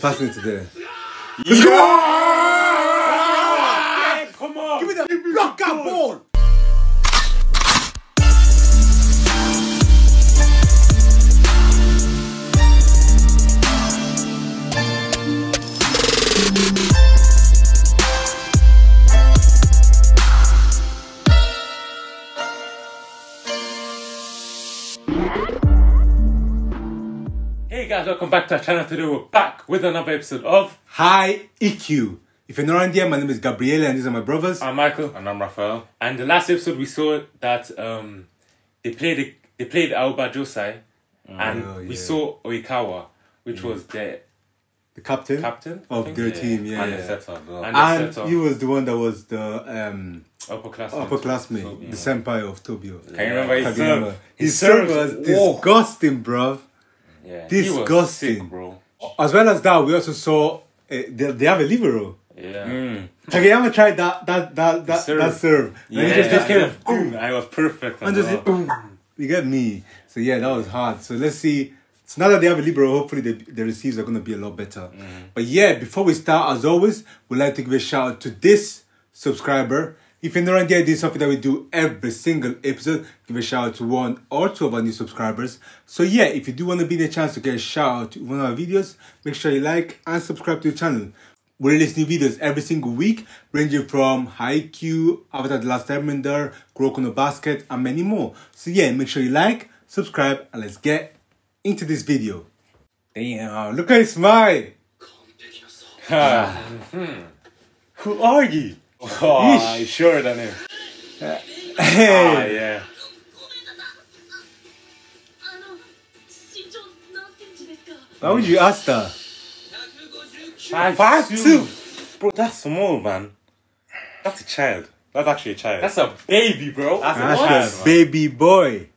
Passing it to there. Come on. Give me the block that ball. Welcome back to our channel. Today we're back with another episode of Hi EQ. If you're not around here, my name is Gabriele and these are my brothers. I'm Michael. And I'm Raphael. And the last episode we saw that um they played they played Aoba Johsai and Oh, we saw Oikawa, which was the the captain, captain of think? their team, yeah. and yeah. the setter well. And the And setter. he was the one that was the um, upperclassman. upperclassmate, Toby. the senpai of Tobio. Can you remember his serve? His serve was disgusting, bruv. Yeah, he was Disgusting. sick, bro. As well as that, we also saw uh, they, they have a libero. Yeah. Kageyama tried that that that that serve. that serve. Yeah, And he just, just came yeah. Boom, and it was perfect. and just well. boom. You get me. So yeah, that was hard. So let's see. So now that they have a libero, hopefully the, the receives are gonna be a lot better. But yeah, before we start, as always, we'd like to give a shout out to this subscriber. If you're not around here, this is something that we do every single episode. Give a shout out to one or two of our new subscribers. So yeah, if you do want to be the chance to get a shout out to one of our videos, make sure you like and subscribe to the channel. We release new videos every single week, ranging from Haikyuu, Avatar The Last Airbender, Kuroko no Basket, and many more. So yeah, make sure you like, subscribe, and let's get into this video. Damn, look at his smile. Who are you? Oh, you sure, Daniel? Hey. Oh, yeah. Why would you ask that? Five, Five two. two. Bro, that's small, man. That's a child. That's actually a child. That's a baby, bro. That's, that's a, child, baby boy.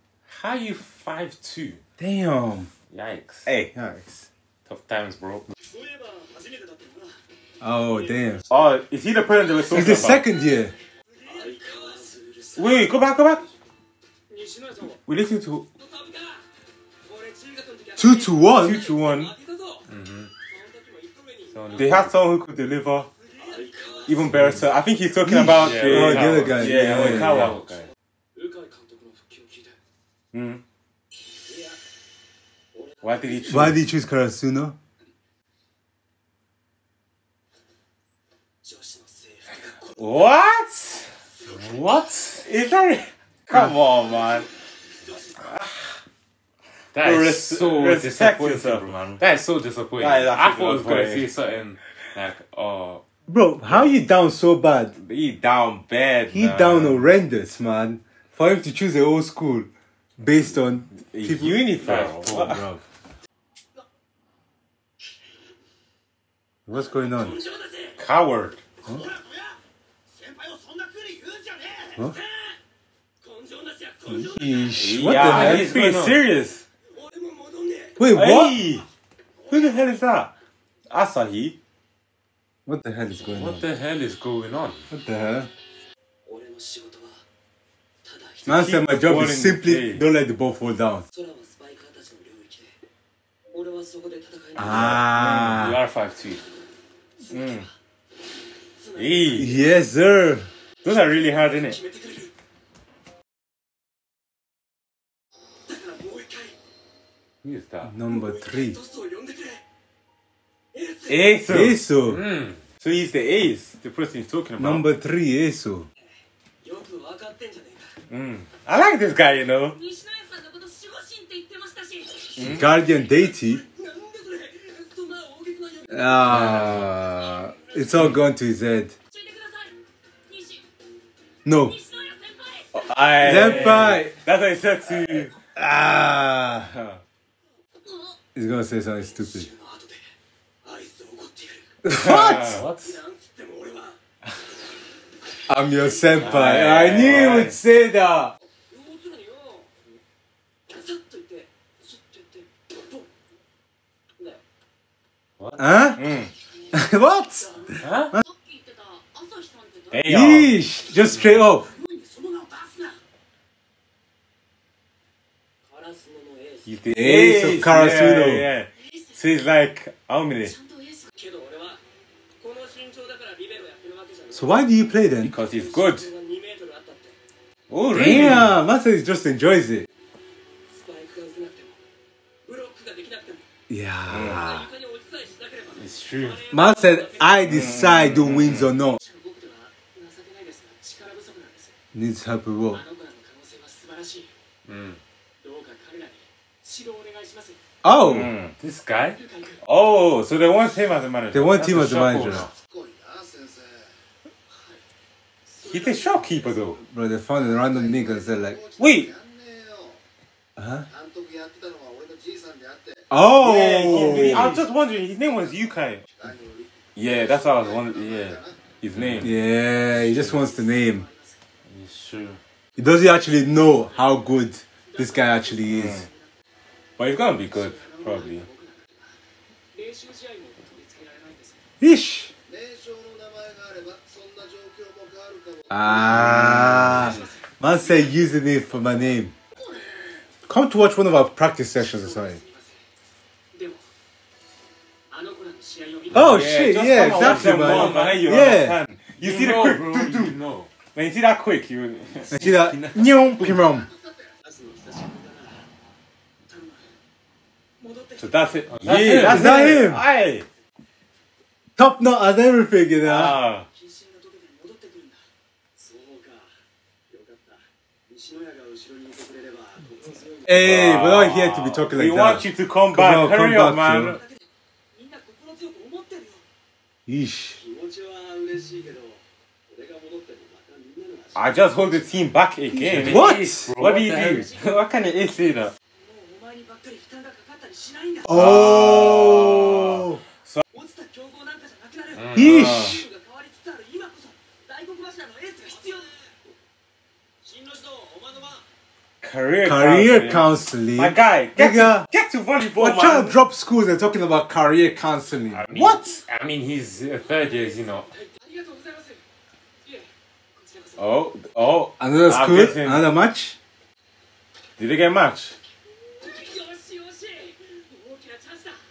How you five two? Damn. Yikes. Hey. Yikes. Tough times, bro. Oh damn! Oh, is he the president of the It's his second year. Wait, go back, go back. We listen to two to one. Two to one. Mm-hmm. They have someone who could deliver even better. I think he's talking about the, oh, the other guy. Yeah, yeah, yeah, yeah. Okay. Mm. Why did he choose? Why did he choose Karasuno? What? What? Is that? Come on, man. That is res- so disappointing, man. That is so disappointing. I thought I was going to see something like, oh, Bro, how you down so bad? He down bad. He man. down horrendous, man. For him to choose a old school based on people. Uniform. What's going on? Coward. Huh? Yeesh, what yeah, the hell? He's being serious. Wait, what? Hey. Who the hell is that? Asahi. What the hell is going what on? What the hell is going on? What the hell? Man said my job is simply don't let the ball fall down. Ah. ah. You are 5'2. Mm. Hey. Yes, sir. Those are really hard, isn't it? Number three. Eso. Eso. Mm. So he's the ace, the person he's talking about. Number three, Eso. Mm. I like this guy, you know. Mm. Guardian deity. Hmm. Ah, uh, it's all gone to his head. No. I, Senpai! That's what I said to you. Ah. He's gonna say something stupid. what? what? I'm your senpai. I, I knew you would say that. What? Huh? Mm. what? Huh? Yeesh! Just straight up. He's the ace, ace of Karasuno. Yeah, yeah. So he's like, how many? So why do you play then? Because he's good. Oh, really? Yeah, Masa just enjoys it. Yeah. It's true. Man said, I decide who wins or not needs help with war. Mm. Oh, mm. this guy. Mm. Oh, so they want him as a manager. They want him as a manager. He's a shopkeeper though. Bro, they found a random nigga and said like, wait. Huh? Oh, yeah, yeah, I was just wondering. His name was Ukai. Yeah, that's what I was wondering. Yeah, his name. Yeah, he just wants the name true. He doesn't actually know how good this guy actually is. Hmm. But he's gonna be good, probably. Ish. Ah, man said using it for my name. Come to watch one of our practice sessions or something. Oh, oh yeah, shit! Yeah, exactly, man. One, man. You yeah, you see the quick do do. When you see that quick, you see that. Nyom, pimom. So that's it. That's yeah, it. that's that him. Aye. Top knot as everything, you know. Ah. えー、we're not here to be talking like that. We want you to come back. Come on, Hurry come up, back, man. いいし。I just hold the team back again. What? What, what do you do? what kind of ace is that? Oh. oh. So. Yeesh. Career, career counseling. My guy, get, Nigga, to, get to volleyball. We're man. trying to drop schools and talking about career counseling. I mean, what? I mean, he's uh, third year, is he not? Oh, oh. Another school, Another match? Did they get match?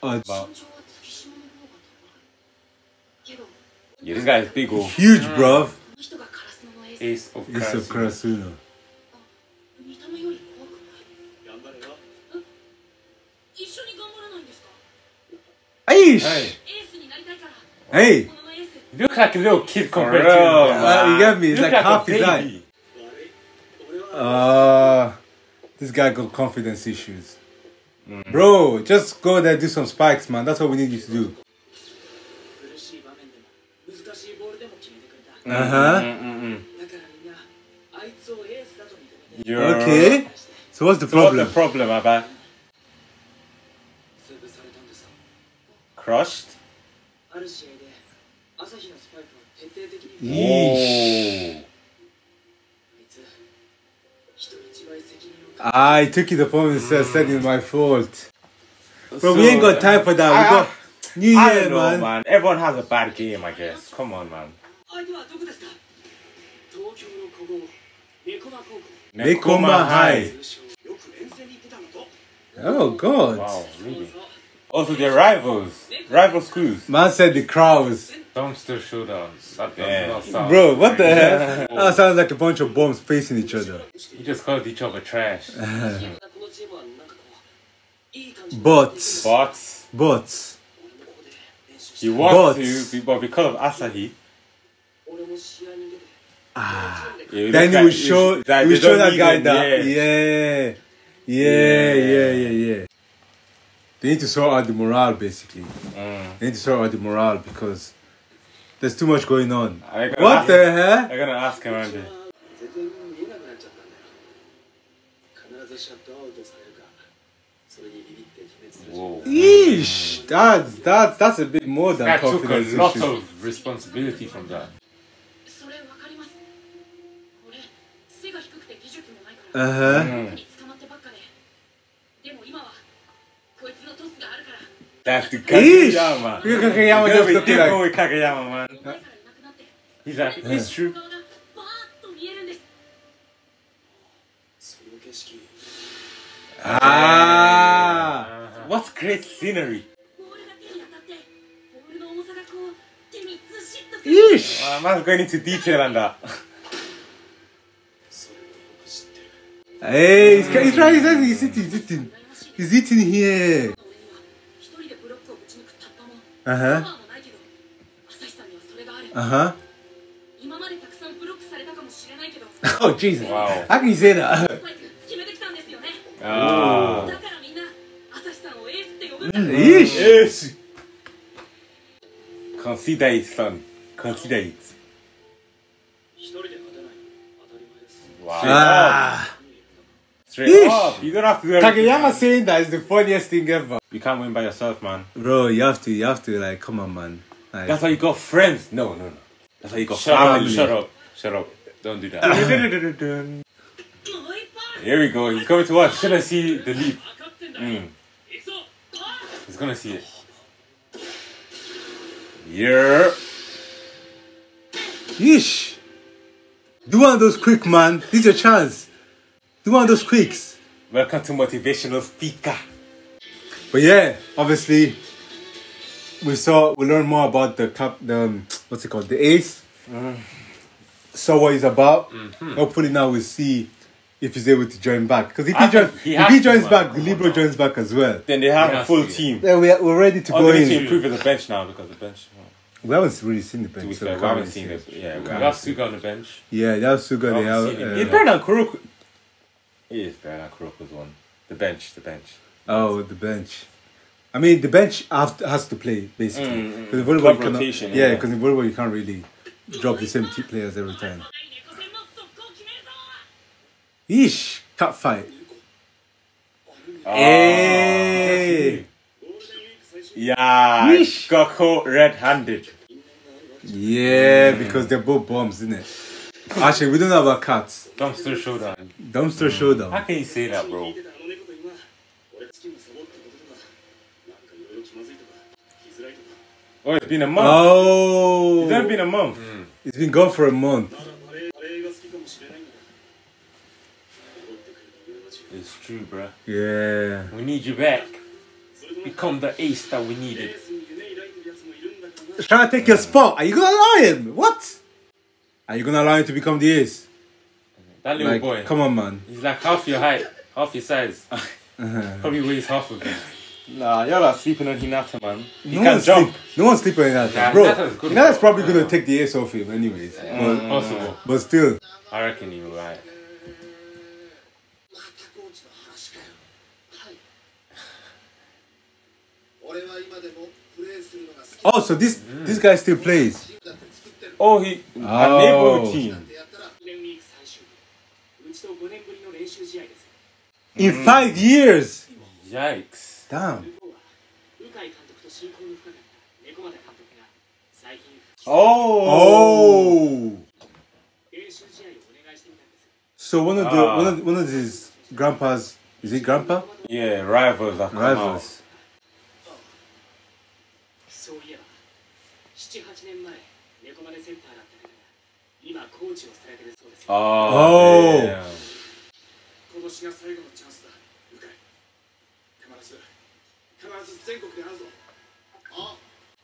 Oh. Yeah, this guy is big, oh. Huge, yeah. bruv. Ace of Karasuno. Ace of Karasuno. Aish! Hey! hey. You look like a little kid compared Bro, to him. Uh, you get me? It's like, like, half his eye. Uh, this guy got confidence issues. Mm. Bro, just go there do some spikes, man. That's what we need you to do. Uh huh. Mm-mm-mm. Okay. So what's the so problem? What's the problem, Abba? Crushed. ある試合で朝日のスパイクは徹底的に Yeesh. Oh. あいつ人一倍責任を感 I took it upon myself, said it's my fault. Bro, we ain't got time for that. We I- got New I Year, don't know, man. man. Everyone has a bad game, I guess. Come on, man. 相手はどこですか東京の古豪猫間高校 Nekoma High. 通称よく遠征に行ってたのと Oh, God. Wow, really? Also, they're rivals. Rival schools. Man said the crowds. Dumpster showdowns. Yeah. Bro, what the hell? That sounds like a bunch of bombs facing each other. You just called each other trash. but. But. But. He wants but, to, but because of Asahi. Ah. Yeah, then you show, that, you show that guy him, that. Yeah. Yeah, yeah, yeah, yeah. They need to sort out the morale, basically. Mm. They need to sort out the morale because there's too much going on. What the him. I'm gonna ask him, Andy. Whoa. Yeesh, that's that's that's a bit more than. I took a lot of responsibility from that. Uh huh. Mm. That's the Kageyama. Kageyama just looking like Kageyama, man. He's like, it's true. Ah, what great scenery! Yeesh! Wow, I'm not going into detail on that. hey, he's, he's trying, he's, eating, he's eating. He's eating here. Uh huh. Uh huh. oh, Jesus. Wow. How can you say that? Ah. Mm, ish. Yes. Consider it, son. Consider it. Wow. Ah. Straight up. You don't have to do everything. Kageyama saying that is the funniest thing ever. You can't win by yourself, man. Bro, you have to. You have to. Like, come on, man. Like, That's why you got friends. No, no, no. That's why you got shut family. Up, shut up. Shut up. Don't do that. Here we go. He's coming to us. He's gonna see the leap. Mm. He's gonna see it. Yeah. Yeesh. Do one of those quick, man. This is your chance. Do one of those quicks. Welcome to Motivational Speaker. But yeah, obviously, we saw we learned more about the cap. The um, what's it called? The ace. Mm. Saw what he's about. Hopefully now we'll see if he's able to join back. Because if he joins, he if he joins man. back, the libero now. joins back as well. Then they have a full team. Yeah, we are, we're ready to Oh, go they need to in. improve as a bench now because the bench. We haven't really seen the bench. To be so fair, we we haven't really seen see it. Yeah, we We haven't have seen Suga on the bench. Yeah, that's Suga. They I have. haven't seen it. uh, It's better than Kuroko. It is better than Kuroko's one. The bench, the bench. Oh, the bench. I mean, the bench have to, has to play basically. Mm, mm, 'Cause in mm. volleyball, you cannot- rotation, yeah, yeah. because in volleyball you can't really drop the same players every time. Yeesh, cut fight. Ah, hey. Yeah, Yeesh. got caught red-handed. Yeah, mm. because they're both bombs, isn't it? Actually, we don't have a cut. Dumpster showdown. Dumpster mm. showdown. How can you say that, bro? Oh, it's been a month. Oh, it's only been a month. He's been gone for a month. It's true, bruh. Yeah. We need you back. Become the ace that we needed. Trying to take your spot. Are you gonna allow him? What? Are you gonna allow him to become the ace? That little like, boy. Come on, man. He's like half your height, half your size. Probably weighs half of you. Nah, y'all are sleeping on Hinata, man. He no can jump. Sleep. No one's sleeping on Hinata. Nah, Bro, Hinata's, Hinata's probably going to take the ace off him anyways. But, mm, possible. But still. I reckon you're right. Oh, so this mm. this guy still plays. Oh, he oh. a team. In five years. Yikes. Damn. 向こうは鵜飼監督と親交の深かった猫又監督が最近 Oh. Oh. 練習試合をお願いしてみたんです So one of the Ah. one of one of his grandpas is it grandpa? Yeah, rivals have come out. Rivals. そうい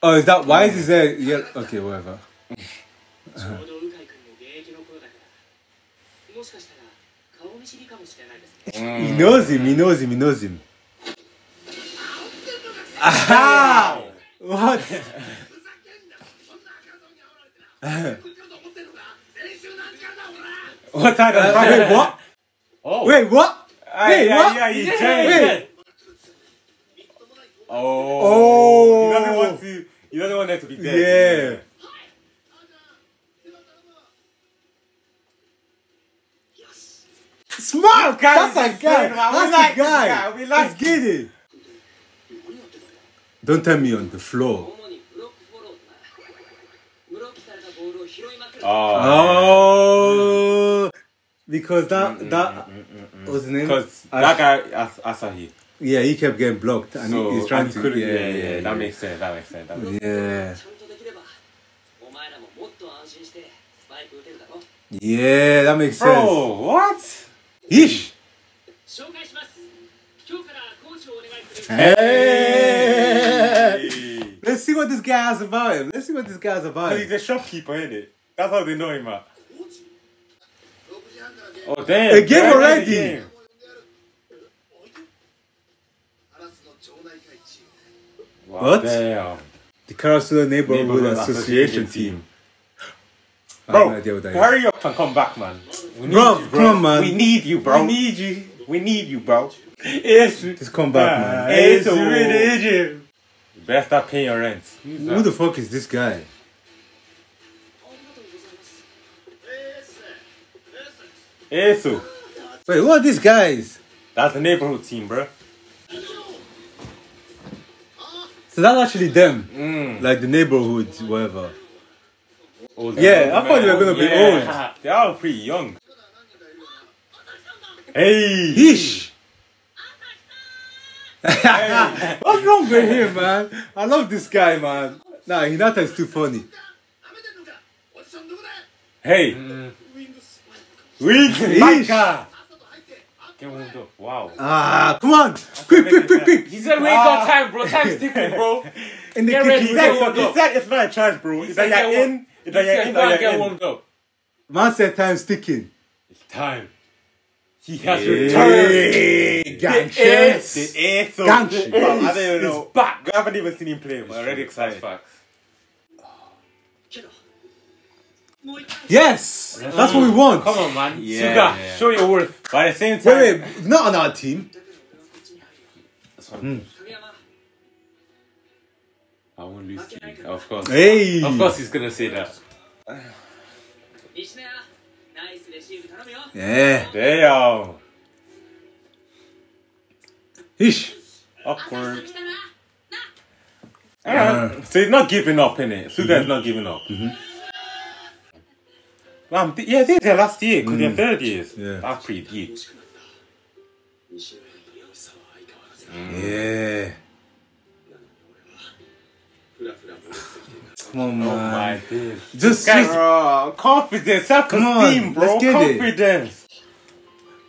Oh, is that why is there? Yeah, okay, whatever. he knows him. He knows him. He knows him. What? what? Wait, what? Wait, what? Wait, what? Wait, what? Oh. oh. He doesn't want to. He doesn't want that to be dead. Yeah. Smart! That's a guy! That's a guy! We like Let's get it! Don't tell me on the floor. Oh, oh. because that that mm -mm, mm name? Because that guy As him. Yeah, he kept getting blocked, and so, he's trying and he to. Yeah, yeah, yeah, yeah, that makes sense. That makes sense. That makes yeah. Sense. Yeah, that makes sense. Oh, what? Yeesh. Hey. Let's see what this guy has about him. Let's see what this guy has about him. He's a shopkeeper, isn't it? That's how they know him. At. Oh, oh damn! A game already. Wow, what? Damn. The Karasuno Neighborhood, Neighborhood Association, Association team. team. Bro, hurry up and come back, man. We need bro, you, bro. Come on, man. We need you, bro. We need you. We need you, bro. It's, Just come back, ah, man. It's, it's really You better start paying your rent. Who the fuck is this guy? Eso. Wait, who are these guys? That's the neighborhood team, bro. So that's actually them, mm. like the neighborhood, whatever. Yeah, I thought they were gonna yeah. be old. They are pretty young. Hey, Ish. Hey. What's wrong with him, man? I love this guy, man. Nah, Hinata is too funny. Hey. Mm. Weak. Ish. Get warmed up. Wow. Ah, come on! Quick, quick, quick, quick! He said we ain't got time, bro. Time's ticking, bro. In the Get kitchen, ready, get get- warmed He up. said it's not a choice, bro. It's said that you're get in. It's He that you're in. go That you're get in. warmed up. Man said time's ticking. It's time. He has Hey. returned. Hey, gang Yes. shit. The ace. so- Gang the ace I don't even know. It's back. We haven't even seen him play. We're already excited. facts. Yes, that's what we mm. want. Come on, man. Yeah, Suga, yeah. show your worth. By the same time, wait, wait, not our team. Mm. I won't lose to you. Of course. Hey. Of course, he's gonna say that. Yeah. Damn. Ish. Awkward. Uh, so he's not giving up, innit? Suga's mm -hmm. not giving up. Mm -hmm. Um, th- yeah, they're their last year because mm. they're third years. Yeah. That's pretty deep. Mm. Yeah. Come on, oh man. Oh my days. Just, just bro, confidence, self-esteem, bro. confidence. It.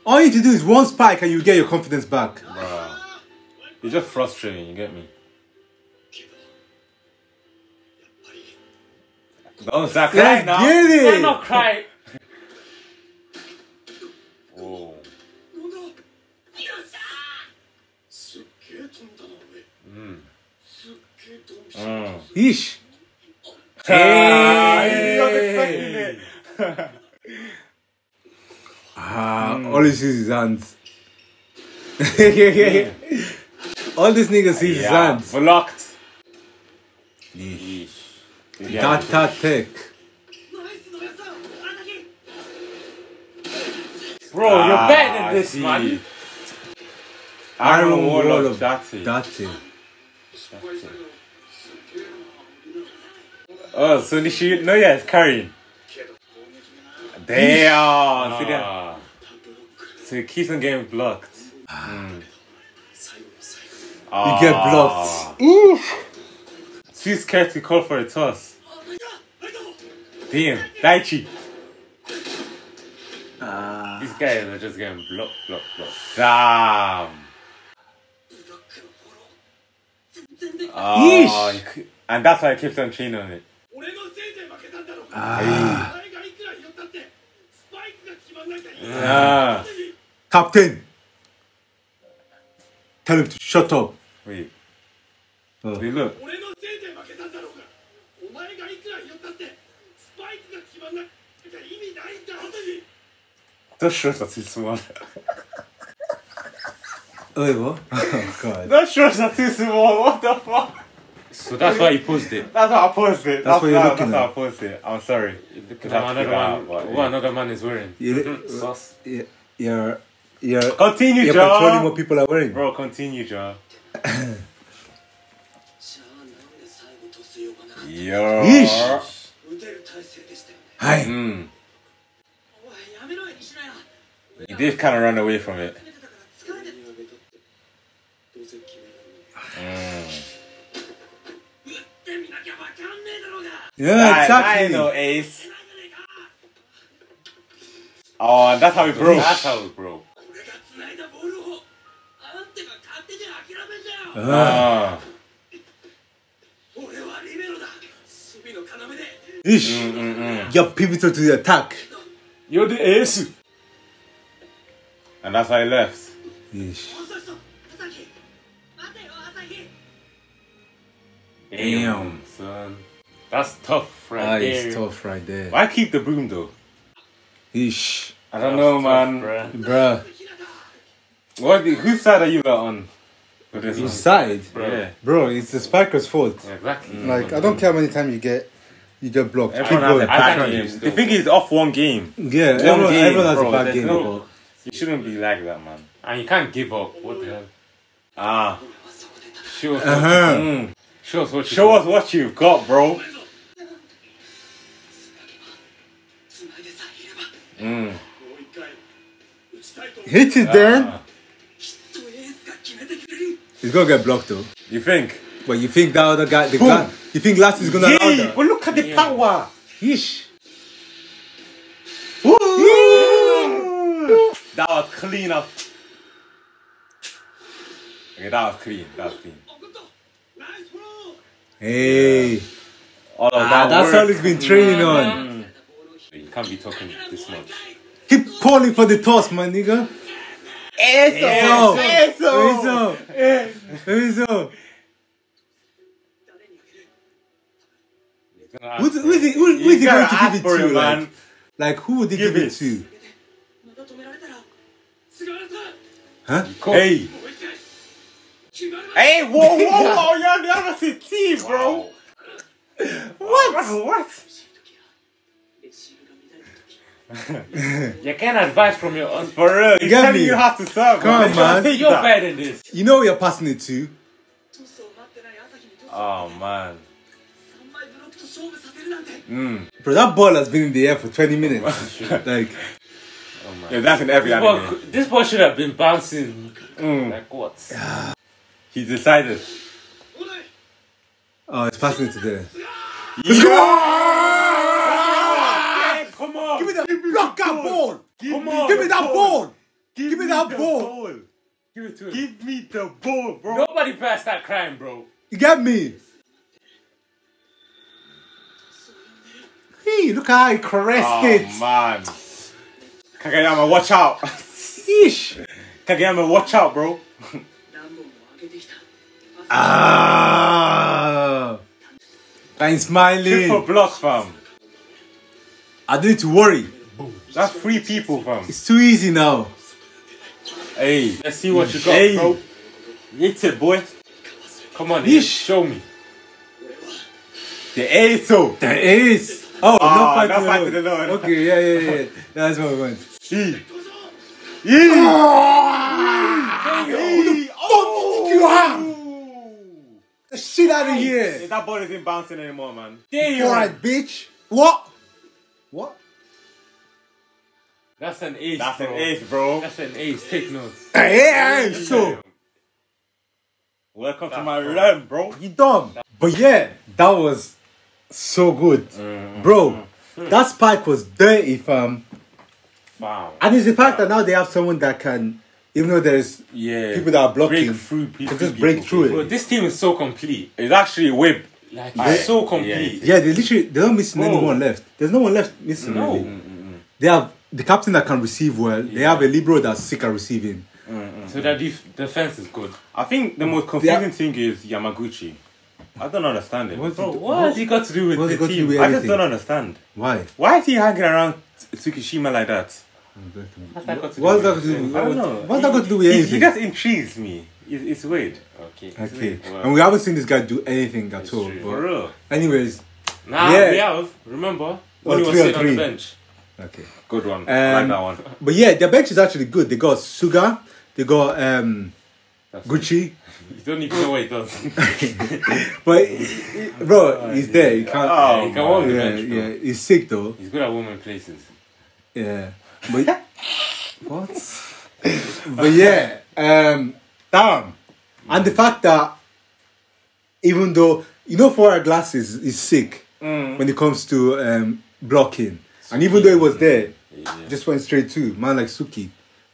All you need to do is one spike and you get your confidence back. Bro, it's just frustrating. You get me? Don't stop crying Let's now. Get it. Let's not cry. Oh. Whoa. Mm. Mm. Yeesh. Ah, hey. ah, mm. all he sees is hands. all these nigga sees yeah, is hands. Blocked. That that Tech. Bro, ah, you're bad at this, man. Iron, Iron Wall, Wall of Date. Date. Oh, so she no yeah, it's carrying. Damn. Ah. So it keeps on getting blocked. Mm. Ah. You get blocked. Ah. Oof. Too scared to call for a toss. Damn, Daichi. Uh, ah. These guys are just getting block, block, block. Damn. Oh, and that's why I kept on cheating on it. Ah. ah. Captain! Tell him to shut up. Wait. Uh. Wait, look. きゃ意味ないんだ朝日 Those shorts are too small. Wait, what? Oh, God. Those shorts are too small. What the fuck? So that's why he posted it. That's how I posted. That's what you're how- looking that's how at. I posted. I'm sorry. Look That's at what another figure out man, what- what yeah. another man is wearing. You, Sauce. you- you're, you're, Continue, you're patrolling what Joe. people are wearing. Bro, continue, Joe. じゃあなんで最後トス呼ばなかっ Yo. Yeesh. た打てる you did kind of run away from it. Mm. Yeah, exactly. I, I know, Ace. Oh, that's how it broke. That's how it broke. Ah. Mm, mm, mm. You're pivotal to the attack. You're the ace. And that's how he left. Yeesh. Damn, Damn, son. That's tough right ah, that there. That is tough right there. Why keep the broom though? Yeesh. I don't know, tough, man. Bruh. bruh. What, whose side are you on? For side? Bro. Yeah. Bro, it's the spiker's fault. Yeah, exactly. Mm, Like, I don't care how many times you get you get blocked. Everyone Keep has a bad game. The thing is, off one game. Yeah, one everyone, game, everyone has bro, a bad game. No, you shouldn't be like that, man. And you can't give up. What the hell? Ah. Show us, uh-huh. you, mm, show us what you Show us what you've got, bro. Mm. Hit it ah. then. He's gonna get blocked though. You think? But you think that other guy, the Boom. guy, you think Last is gonna yeah, allow that? But look at the yeah. power. Yeesh. Ooh. Ooh. That was clean up. Okay, that was clean. That was clean. Hey. All of ah, that that's work. all he's been training on. Mm. You can't be talking this much. Keep pulling for the toss, my nigga. Eso. Eso. Eso. Eso. Who's, who's he, who, who's he going to give it to? man? like, like, who would he give, give it, it to? Huh? Hey! Hey, whoa, whoa, whoa! You're the a team, bro! What? What? you can't advise from your own. For real, you tell me you have to serve. Come on, man. You're better than this. You know you're passing it to. Oh man. Mm. Bro, that ball has been in the air for 20 minutes. like, Oh yeah, that's in every this anime. Ball, this should have been bouncing. Mm. Like what? he decided. Oh, it's passing today. Come on! Give me that, block that ball! Give Come me on! Give me that ball! Give, me, that ball. Give it to him. Give me the ball, bro! Nobody passed that crime, bro! You get me? Hey, look how he caressed oh, it! man! Kagayama, watch out. Yeesh. Kagayama, watch out, bro. ah. I'm smiling. Triple block, fam. I don't need to worry. That's three people, fam. It's too easy now. Hey. Let's see what you got, hey. bro. Eat it, boy. Come on, Yeesh. show me. The ace, oh. The ace. Oh, Ah, no fight no to the fight Lord. to the Lord. Okay, yeah, yeah, yeah. That's what we want. E. E. Oh, you have the shit out of here. That ball isn't bouncing anymore, man. There you Alright, bitch. What? What? That's an ace, That's bro. an ace, bro. That's an ace. Take notes. Hey, so Welcome to my realm, bro. you dumb. But yeah, that was so good, mm-hmm. bro. That spike was dirty, fam. Um, wow. And it's the fact that now they have someone that can, even though there's Yeah. people that are blocking, break through people. can just break through Bro, it. this team is so complete. It's actually whip. Like, Aye. it's so complete. Yeah, they literally they're not missing Bro. anyone left. There's no one left missing. No. Really. They have the captain that can receive well. They have a libero that's sick at receiving. So their def- defense is good. I think the mm. most confusing Yeah. thing is Yamaguchi. I don't understand it. What's Bro, he- what has he got to do with What's the got to do team? with- I just don't understand. Why? Why is he hanging around Tsukishima like that? What's that got to do What's that with got to do? anything? I don't know. What's that got to do with He- anything? He just intrigues me. It's, it's weird. Okay. Okay, Well, and we haven't seen this guy do anything at all. true. For real. anyways, Nah, Yeah. we have. Remember? Oh, When he was three on sitting on the bench. okay. Good one. I like Um, that one. But yeah, their bench is actually good. They got Suga, they got um, Gucci, You don't even know what he does. but bro, he's there. He can't. Oh, he can walk the yeah, bench, yeah, he's sick though. He's good at women places. Yeah, but what? but yeah, um, damn, and the fact that even though you know, four glasses is sick when it comes to um, blocking, and even though it was there, just went straight to man like Suki.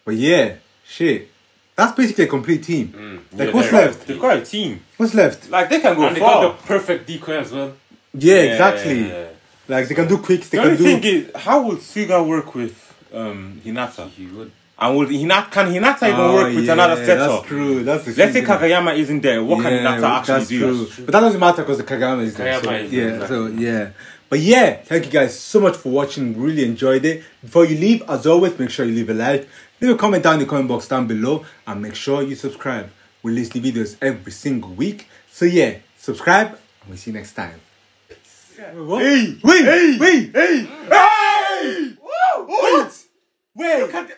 But yeah, shit, that's basically a complete team. Like Yeah, what's they're- left? They've got a team. What's left? Like they can go And they got the perfect decoy as well. Yeah, exactly. Yeah. Like they can do quicks, they The can only do. thing is, how will Suga work with um, Hinata? He would. And will Hinata, can Hinata even Oh, work with yeah, another setter? That's true. That's the Let's say thing, yeah. Kagayama isn't there. What can Yeah, Hinata actually that's do? True. But that doesn't matter because the Kagama is there. Kagama so, is yeah, exactly. so yeah. But yeah, thank you guys so much for watching. Really enjoyed it. Before you leave, as always, make sure you leave a like, leave a comment down in the comment box down below, and make sure you subscribe. We release new videos every single week. So yeah, subscribe, and we'll see you next time. Peace. What? Hey, wait, hey, wait, hey, hey! What? Wait.